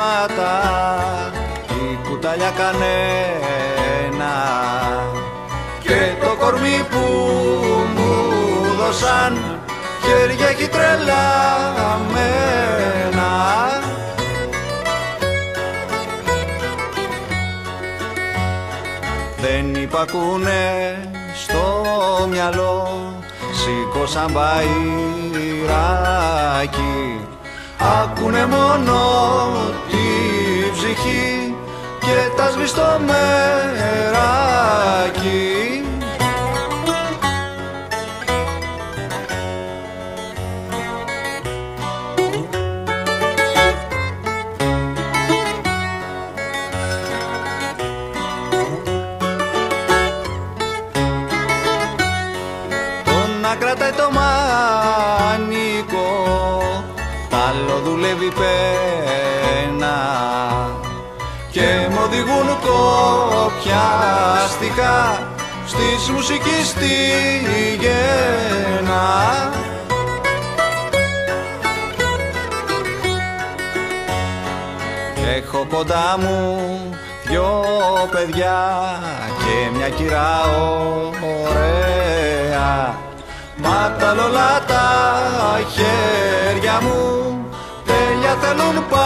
χρήματα η κουταλιά κανένα. Και το κορμί που μου δώσαν χέρια έχει τρελαμένα. Δεν υπακούνε στο μυαλό σήκωσαν μπαϊράκι Άκουνε μόνο τη ψυχή και τα σβηστό μεράκι να κρατάει το άλλο δουλεύει πένα και μ' οδηγούν κοπιαστικά στις μουσικής στη γένα Έχω κοντά μου δυο παιδιά και μια κυρά ωραία. Μα τα λολά τα χέρια μου τέλεια θέλουν